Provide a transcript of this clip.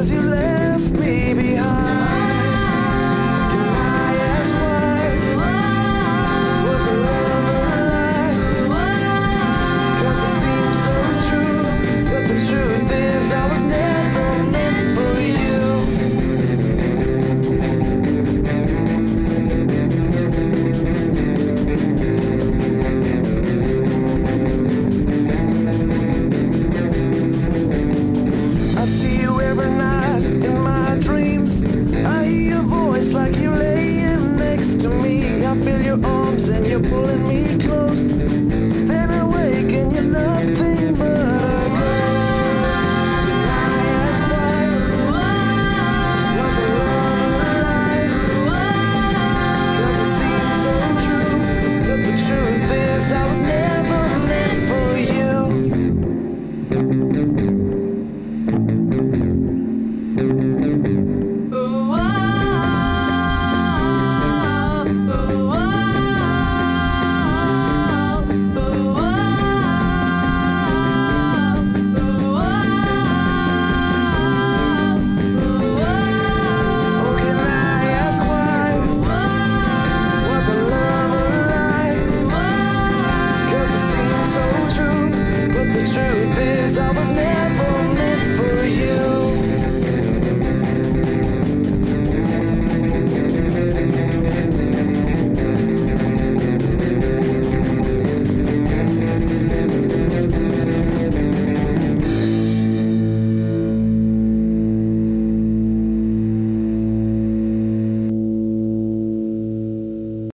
cause you left me behind. you're pulling me close. Then I wake and you're nothing but a ghost. Why was I it seems so true, but the truth is I was never meant for you. I was never